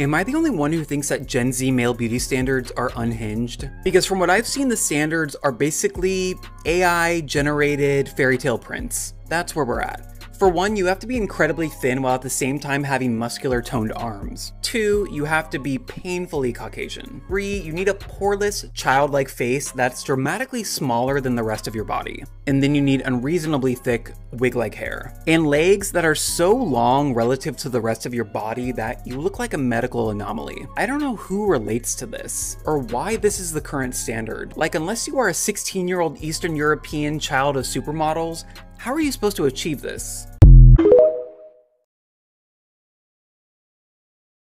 Am I the only one who thinks that Gen Z male beauty standards are unhinged? Because from what I've seen, the standards are basically AI generated fairy tale prints. That's where we're at. For one, you have to be incredibly thin while at the same time having muscular toned arms. Two, you have to be painfully Caucasian. Three, you need a poreless, childlike face that's dramatically smaller than the rest of your body. And then you need unreasonably thick, wig-like hair. And legs that are so long relative to the rest of your body that you look like a medical anomaly. I don't know who relates to this, or why this is the current standard. Like, unless you are a 16-year-old Eastern European child of supermodels, how are you supposed to achieve this?